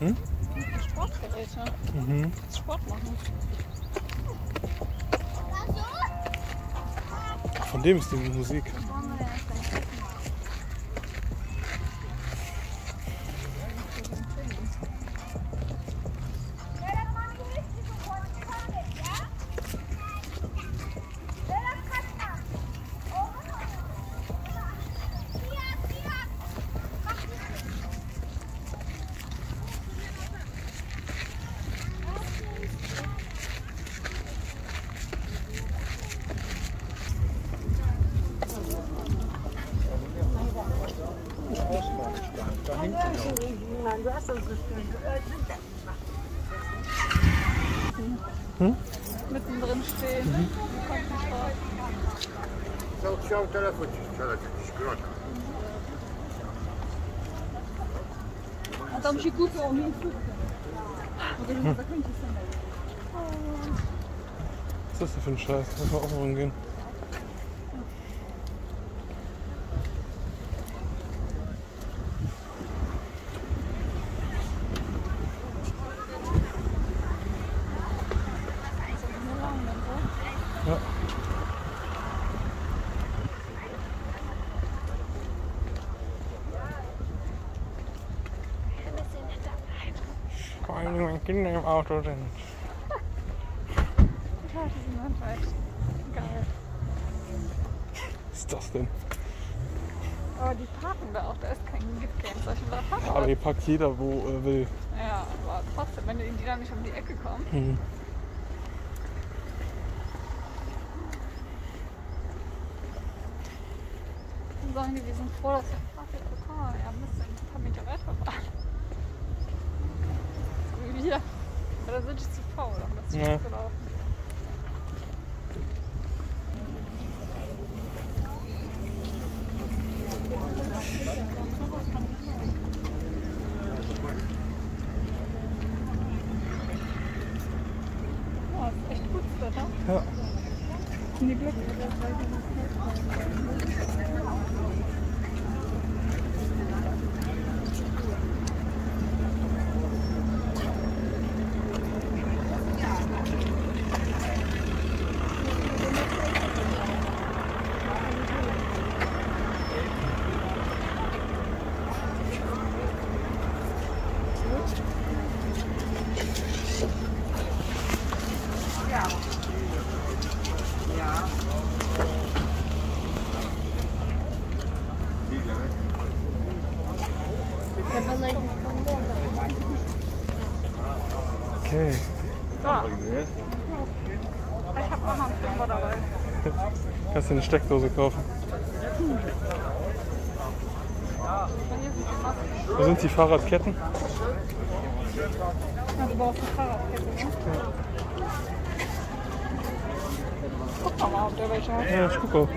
Hm? Sportgeräte. Mhm. Sport machen. Von dem ist die Musik. Stehen. Mhm. Chciał, chciał telefon ci sprzedać, jakiś grota. A tam się kupią miejscówkę. Mogę hm. zakończyć. Was ist das denn für ein Scheiß? Lass mal auch rumgehen. Ja. Vor allem, wenn Auto sind. Ja, die sind weltweit. Geil. Was ist das denn? Aber die parken da auch, da ist kein Kennzeichen. Da parken Aber hier parkt jeder, wo er will. Ja, aber trotzdem, wenn die dann nicht um die Ecke kommen. Mhm. Dann sagen die, wir sind froh, dass wir Fahrrad bekommen. Ja, müssen ein paar Meter weiterfahren. So wie wir. Oder sind die zu faul, um das zu Ja. laufen? Ja, ist echt gutes Wetter. Ja. Nee, Glück. Du eine Steckdose kaufen? Wo sind die Fahrradketten? Ja, du brauchst eine Fahrradkette. Ne? Guck doch mal, ob der welche hat. Ja, ich guck auch.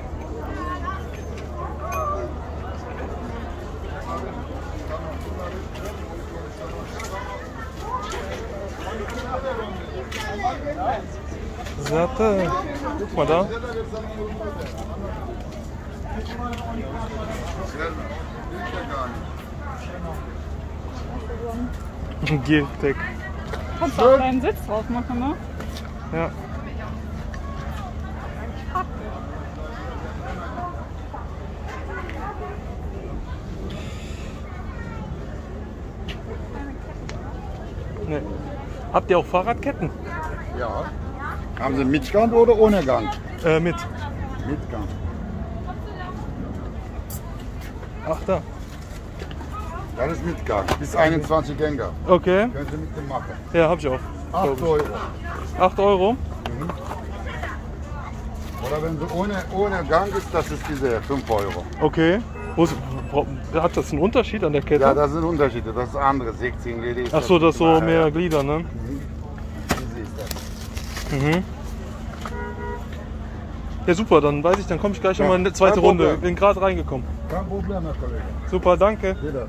Satte. Guck mal da. Geartech. Kannst du auch deinen Sitz drauf machen, ne? Ja. Nee. Habt ihr auch Fahrradketten? Ja. Haben Sie mit Gang oder ohne Gang? Äh, mit. Mit Gang. Ach da. Das ist mit Gang. Bis 21 Gänger. Okay. Können Sie mit dem machen. Ja, hab ich auch. 8 Euro. 8 Euro. Oder wenn Sie ohne, ohne Gang ist, das ist diese 5 Euro. Okay. Hat das einen Unterschied an der Kette? Ja, das sind Unterschiede. Das ist andere. 16 Leder ist Ach so, das so mehr. Glieder, ne? Mhm. Ja, super, dann weiß ich, dann komme ich gleich Ja, nochmal in eine zweite Runde. Problem. Bin gerade reingekommen. Kein Problem, Herr Kollege. Super, danke. Bitte.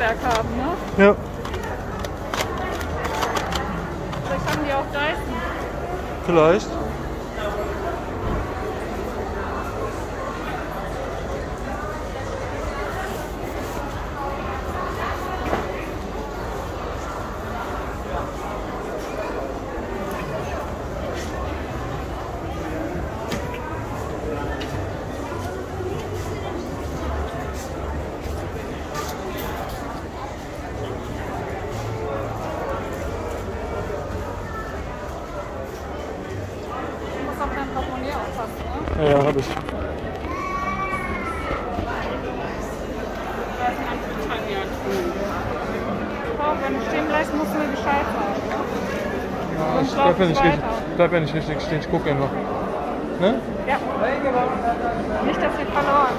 Vorwerk haben, ne? Ja, Vielleicht haben die auch Dyson. vielleicht. Du musst auf dein Portemonnaie aufpassen, ne? Ja, ja, hab ich. Da ist ein Antitalien. Oh, wenn du stehen bleibst, musst du mir Bescheid sagen. Ja, ich lauf bleib ja ich nicht richtig, weiter. Bleib ja nicht richtig stehen, ich guck einfach. Ne? Ja. Nicht, dass wir verloren.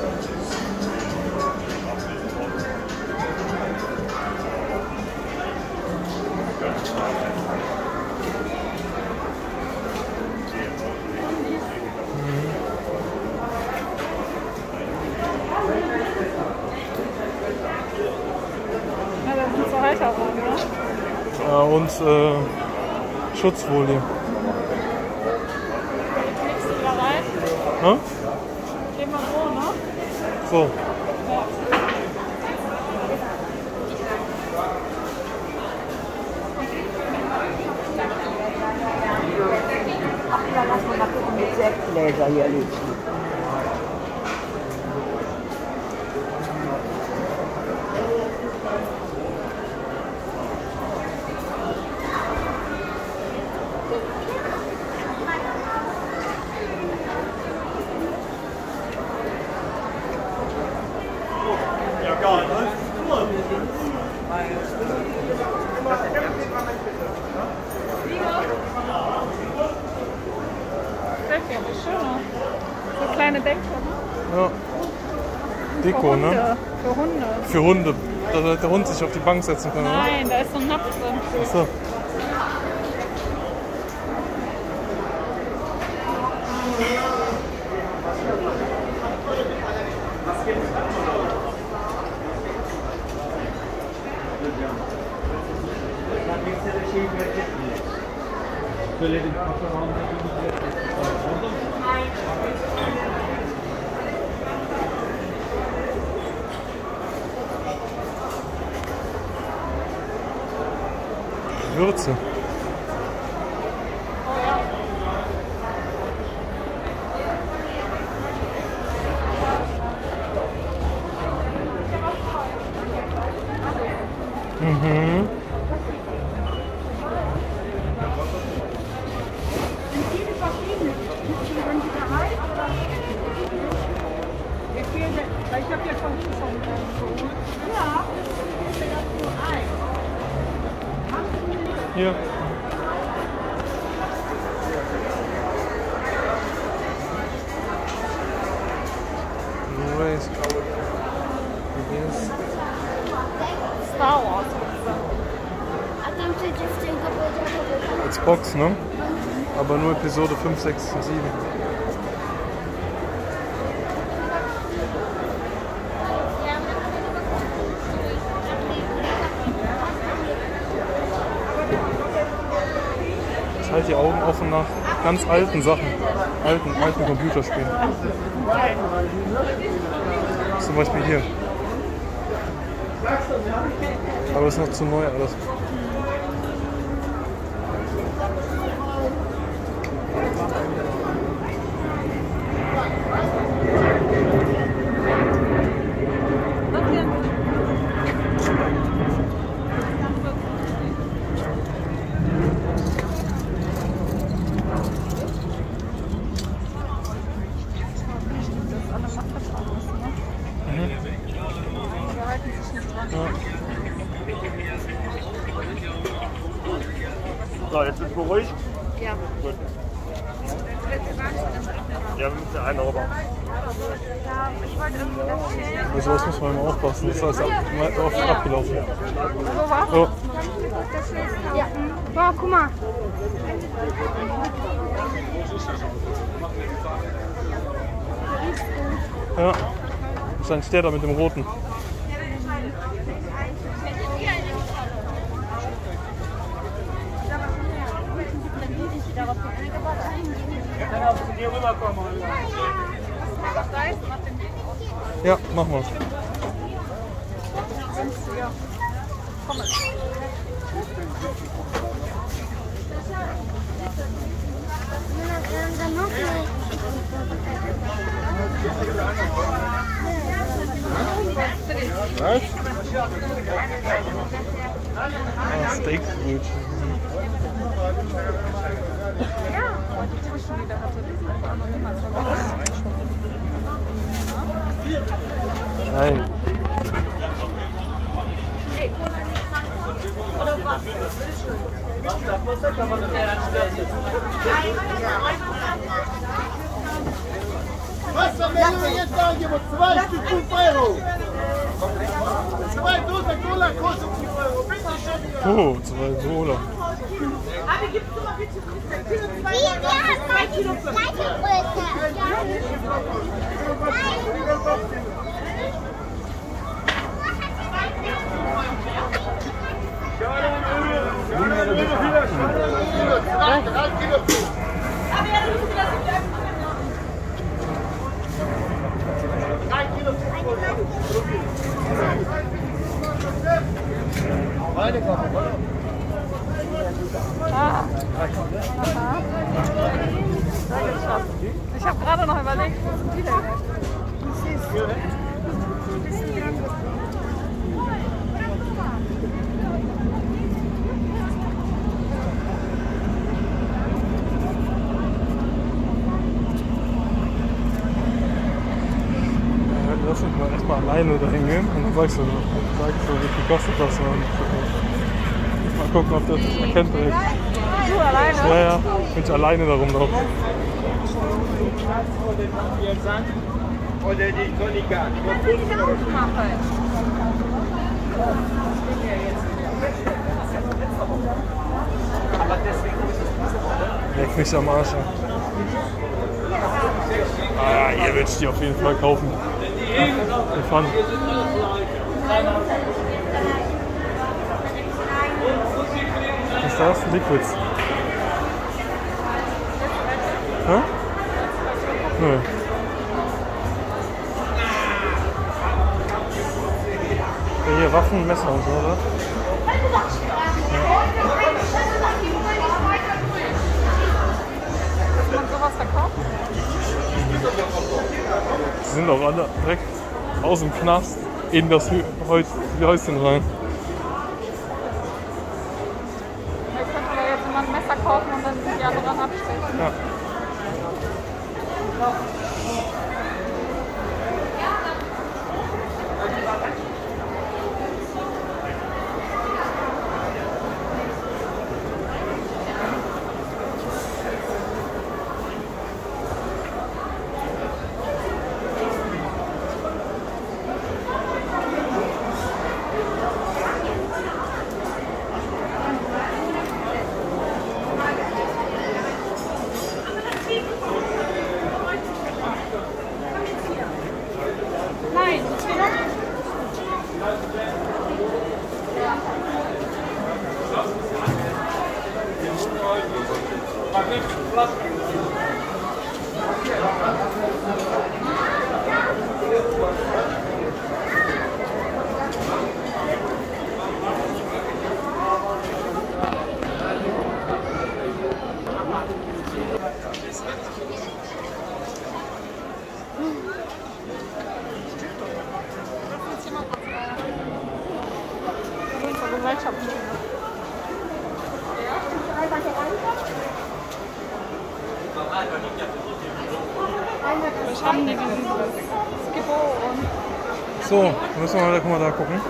Die Ja, und äh, Schutzfolie. Legst du wieder rein? Ne? Gehen wir so, ne? So. Ja. Ach ja, lass mal mal gucken, mit Sektgläser hier liegen. Decke, wie schön. ne? So kleine Decke, ne? Ja. Deko, Für ne? Hunde. Für Hunde. Für Hunde. Dass der Hund sich auf die Bank setzen kann, oder? Nein, da ist so ein Napf drin. Achso. живется. Episode 5, 6 und 7. Ich halte die Augen offen nach ganz alten Sachen. Alten, alten Computerspielen. Zum Beispiel hier. Aber ist noch zu neu alles. So, jetzt ist beruhigt. Ja. Gut. Ja, wir müssen einen rüber. Ja, ich wollte irgendwie das Schild. Also das muss man immer aufpassen. Das ist alles ab, oft abgelaufen. So, das Schild? Ja. Boah, guck mal. ja. Wahrscheinlich der da mit dem roten. Dir rüberkommen. Ja, machen wir. Was? Ah, Steakbrötchen. Nein. Wassermelone jetzt Stück 5 Euro. Zwei Dosen Cola kostet 5 Euro. Bitte schön. Oh, zwei Anne gib du mal bitte Kilo 200. Nein, zwei Kilo 5. Nein, Beide kommen, oder? Ich habe gerade noch überlegt, wo sind die denn? Lass mich mal erstmal alleine dahin gehen und dann sagst du, sagst du wie viel kostet das? Und mal gucken, ob das erkennt direkt. Du alleine? Ja, ja, wenn ich alleine da rumlaufe. Oder die Tonikan. Leck mich am Arsch. Ah, ihr werdet die auf jeden Fall kaufen. Wir fahren. Ist das? Liquids. Hä? Nö. Ja, hier Waffen, Messer und so, oder? Die sind auch alle direkt aus dem Knast in das Häuschen rein. So, müssen wir mal, guck mal da gucken.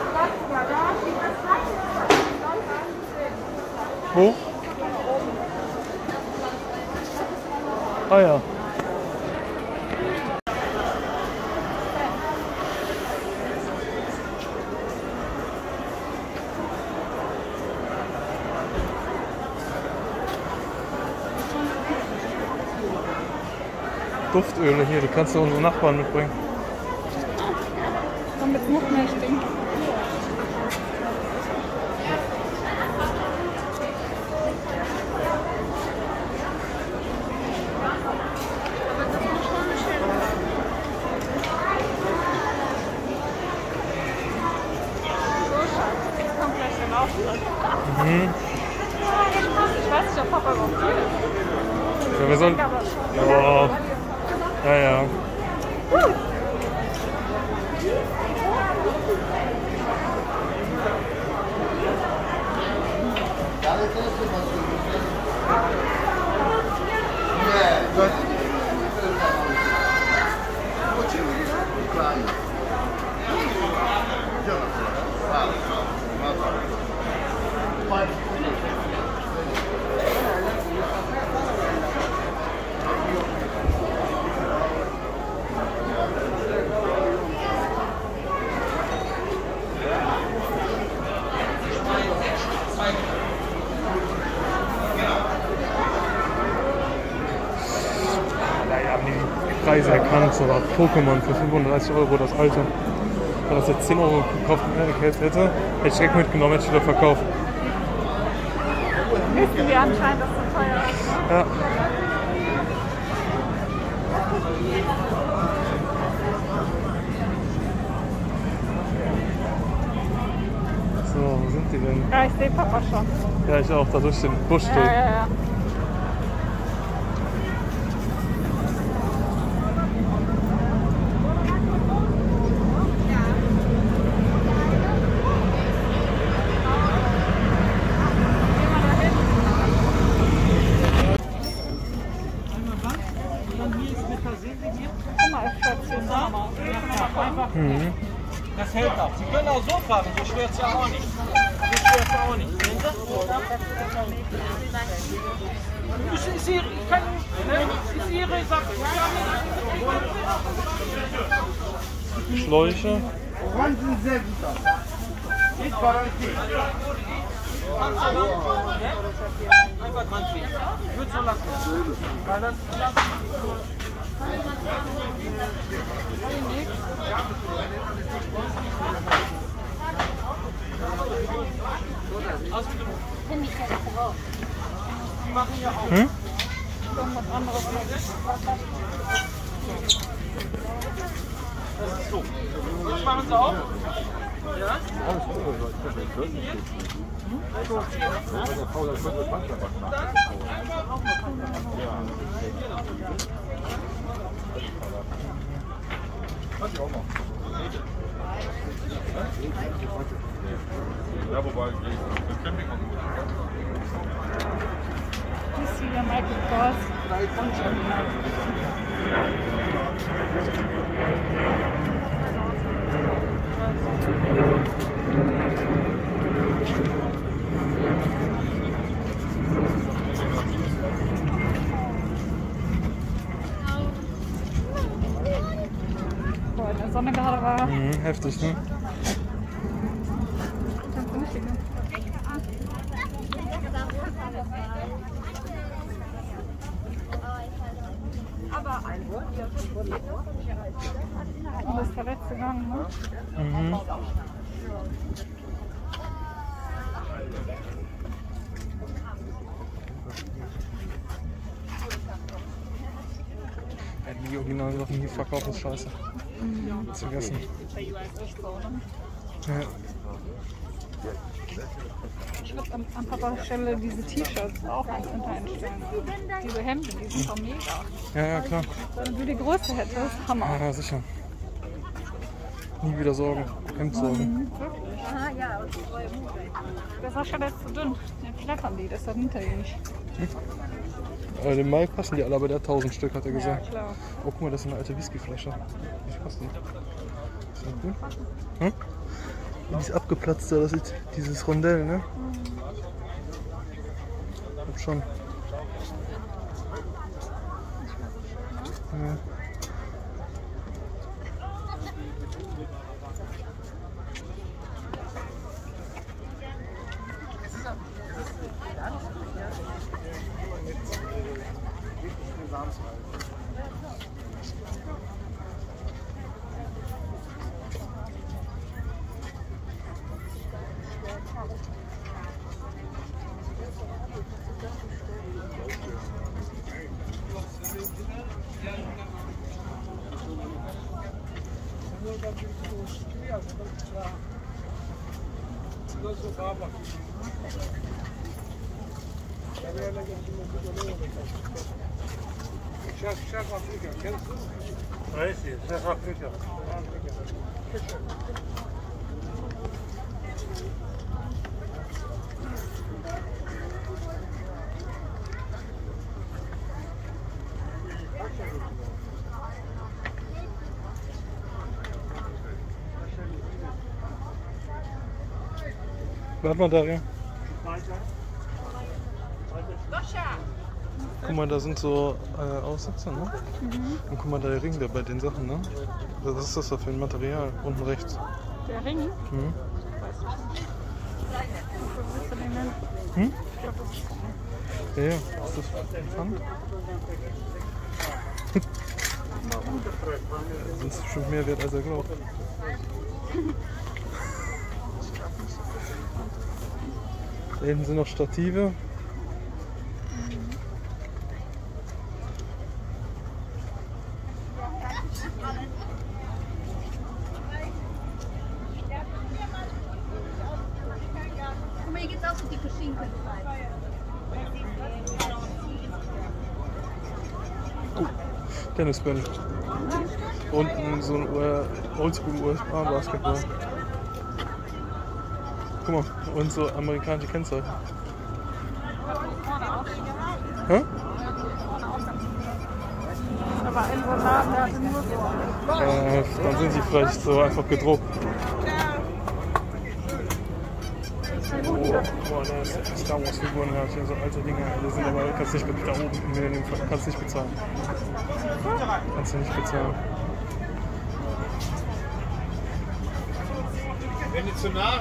Wo? Ah ja. Duftöle hier, die kannst du unsere Nachbarn mitbringen. Damit noch mehr stinkt. Kommt gleich den Auftritt. Ich weiß nicht, ob Papa überhaupt will. Ja, wir sollen. Ja, ja, ja. Ja, haben die Preise erkannt. So war Pokémon für 35 Euro das alte. Wenn das jetzt 10 Euro gekauft hätte, hätte ich direkt mitgenommen, hätte ich wieder verkauft. Wissen wir anscheinend, dass so teuer ist. Ja. So, wo sind die denn? Ja, ich sehe Papa schon. Ja, ich auch, da durch den Busch Ja, durch. ja, ja. Guck mal, Schätzchen, Mama. Mhm. Das hält auch. Sie können auch ist ja auch nicht. Schwer ist ja auch nicht. Das ist Ihre, ich kann, ne, das ist Ihre Sache. Schläuche. Orangen sind sehr gut aus. Ich garantiere. Einfach dran ziehen. Ich würde so lassen. Weil das, Hm? Irgendwas anderes. das machen Sie auch. Die ist wieder Michael Kors. Boah, in der Sonne gerade war. Mhm, heftig, ne? Ganz vernünftig, ne? Und das verletzt gegangen, ne? Mhm. Ja, die Originalsachen hier verkaufen ist scheiße. Zu vergessen. Ja. Ich würde an, an Papas Stelle diese T-Shirts auch ganz hinter einstellen. Diese Hemden, die sind doch mega. ja, ja, klar. Wenn du die Größe hättest, Hammer. Ja, sicher. Nie wieder Sorgen. Hemdsorgen. Der Sascha, der ist zu dünn. Den flattern die, das hat hinter ihm nicht. Aber dem Mai passen die alle, aber der hat 1000 Stück, hat er Ja, gesagt. klar. Oh, guck mal, das ist eine alte Whiskyflasche. Wie viel kostet die? Ist das gut? Hm? Die ist abgeplatzt, da, das ist dieses Rondell, ne? Hab schon. oradan birisi dolaşıp giriyor. Buradan uçağa. Buradan sokağa bak. Kamerayla getirmesi dolayı. Uçak uçak Afrika. Kendisi mi? Hayır, uçak Afrika. Afrika. Küçük. Warte mal, Daria. Guck mal, da sind so äh, Aussätze, ne? Und guck mal, da der Ring da bei den Sachen, ne? Was ist das da für ein Material? Unten rechts. Der Ring? Mhm. Hm? Ja, ja. Ist das Pfand? Das ist bestimmt mehr wert, als er glaubt. Da hinten sind noch Stative. Guck mal, hier gibt's auch so die verschiedenen Tennisbälle. Und so ein Oldschool-USA-Basketball. Guck mal, und so amerikanische Kennzeichen. Hä? Aber ein so ein Laden, der hatte nur so. Äh, dann sind sie vielleicht so einfach gedruckt. Oh, boah, da ist Star Wars Figuren, ja, so alte Dinge, die sind aber, kannst nicht da oben, in dem Fall, kannst nicht bezahlen. Kannst du nicht bezahlen. Wenn ihr zu nah,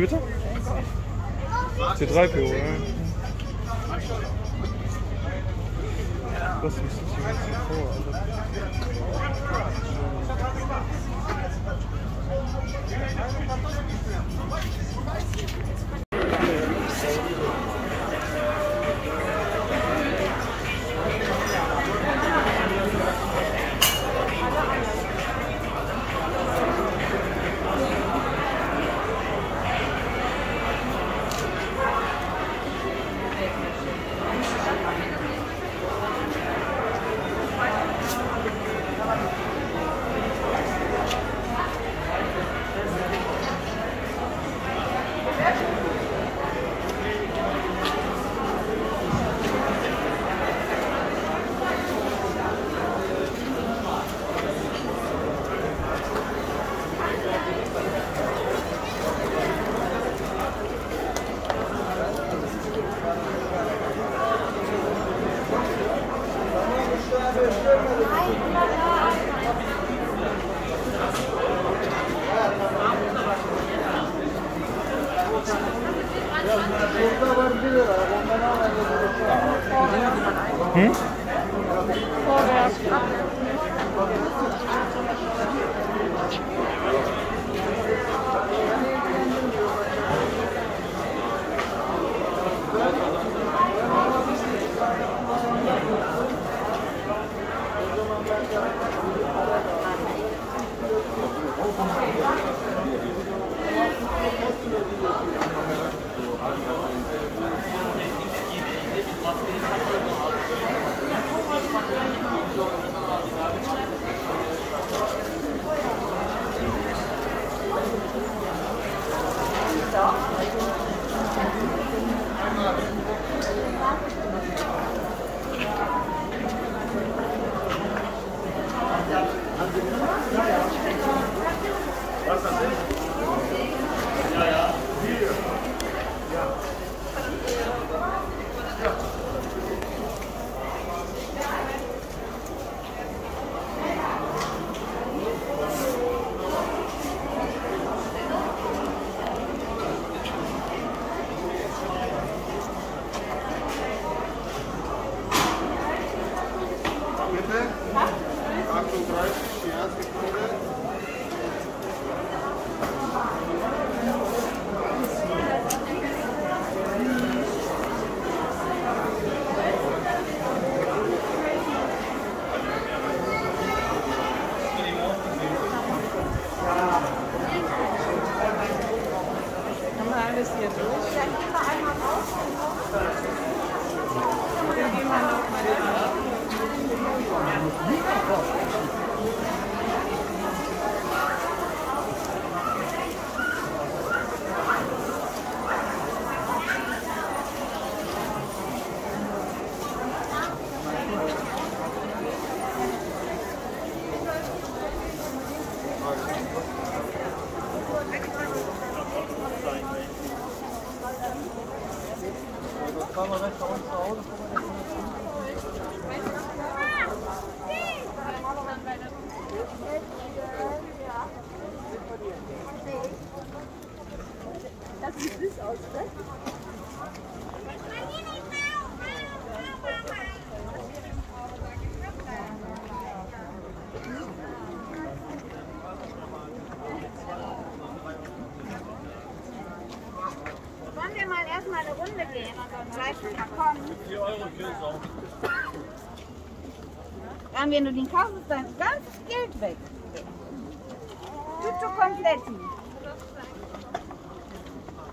bitte? C3PO, ja. Was ist das hier jetzt vor, Alter? 嗯？Dann, wenn du den kaufst, ist dein ganzes Geld weg. Tutto kompletti.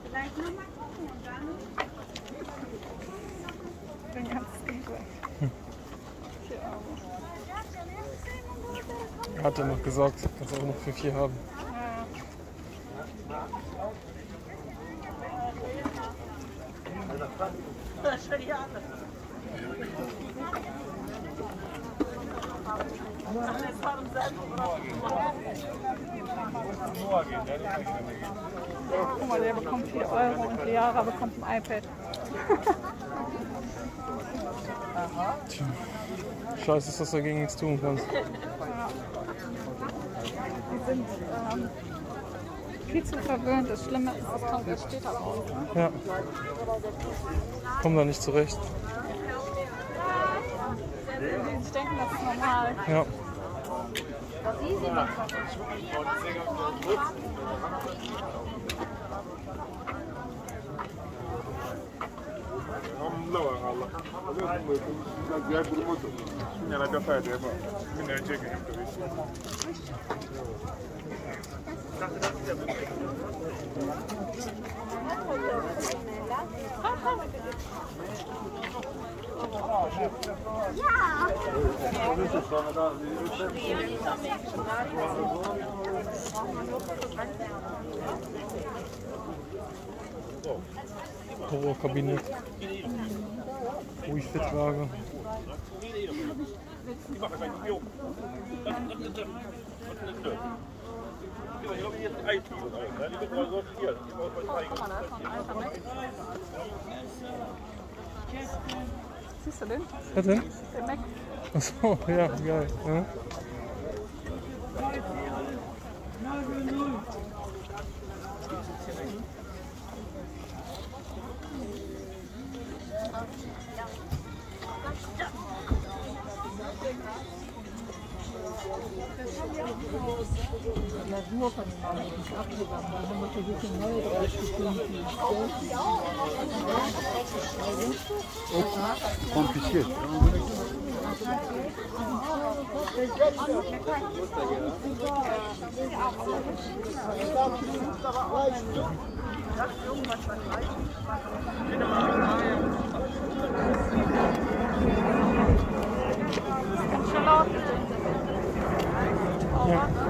Vielleicht noch mal gucken und dann... Dein ganzes Geld weg. Hat er noch gesagt, kannst du auch noch für vier haben. Guck mal, der bekommt 4 Euro und Liara bekommt ein iPad. Scheiße, ist, dass du dagegen nichts tun kannst. Die sind ähm, viel zu verwöhnt. Das Schlimme ist, das kommt erst später raus. Ne? Ja. Komm da nicht zurecht. Die denken, das ist normal. Ja. Hamla var Allah. Alıyorsun böyle bir diğer durumu da. Şimdi yana bir fayda yapar. Şimdi önce günüm tabii. Thank you. Ja. Horrorkabinet. Ruhig Fettwagen. Ich Siehst du den? Was denn? Der Mac. Achso, ja, geil. Ja. las bocas, hacemos que dicen no de las Confisqué. Thank you. Yeah.